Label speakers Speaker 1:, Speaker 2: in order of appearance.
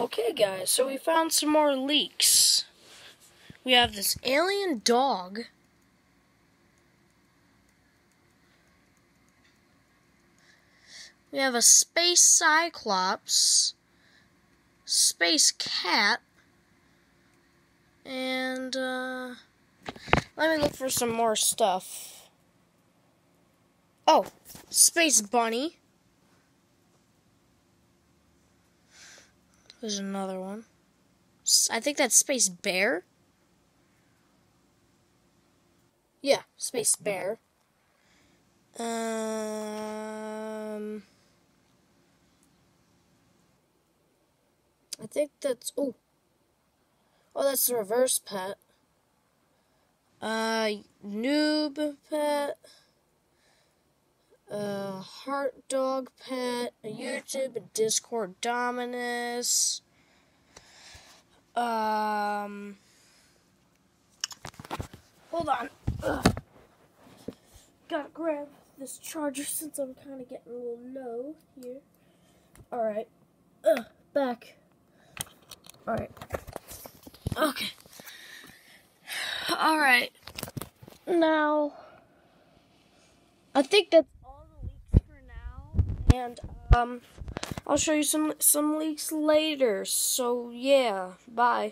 Speaker 1: Okay, guys, so we found some more leaks. We have this alien dog. We have a space cyclops, space cat, and uh, let me look for some more stuff. Oh, space bunny. There's another one. I think that's Space Bear. Yeah, Space Bear. Um, I think that's oh, oh that's the reverse pet. Uh, noob pet a heart dog pet, a YouTube, a Discord Dominus. Um, hold on. Ugh. Gotta grab this charger since I'm kind of getting a little low here. All right. Back. All right. Okay. All right. Now, I think that's and um, I'll show you some some leaks later. So yeah, bye.